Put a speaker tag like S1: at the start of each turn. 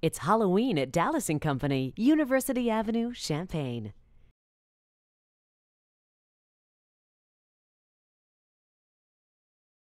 S1: It's Halloween at Dallas & Company, University Avenue, Champaign.